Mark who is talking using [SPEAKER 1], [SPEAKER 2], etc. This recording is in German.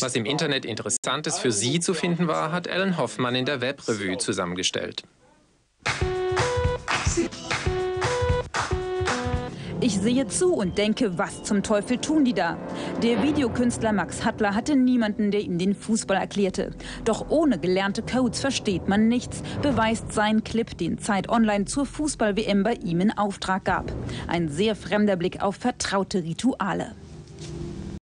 [SPEAKER 1] Was im Internet Interessantes für Sie zu finden war, hat Alan Hoffmann in der Webrevue zusammengestellt.
[SPEAKER 2] Ich sehe zu und denke, was zum Teufel tun die da? Der Videokünstler Max Hattler hatte niemanden, der ihm den Fußball erklärte. Doch ohne gelernte Codes versteht man nichts, beweist sein Clip, den Zeit Online zur Fußball-WM bei ihm in Auftrag gab. Ein sehr fremder Blick auf vertraute Rituale.